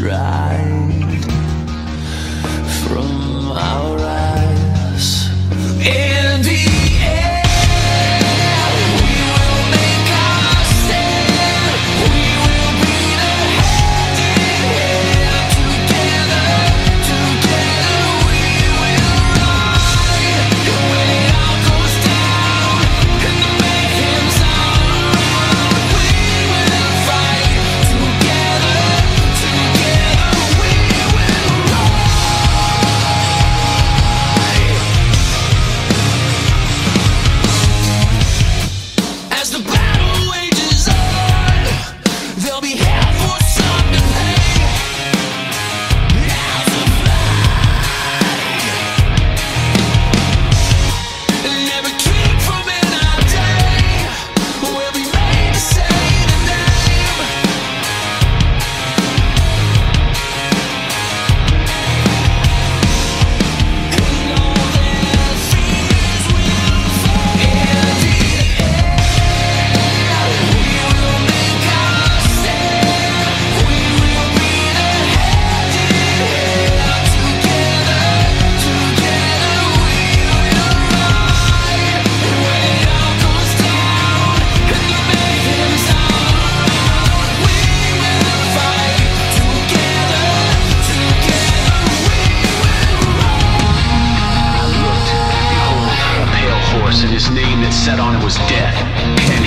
right his name that sat on it was death. And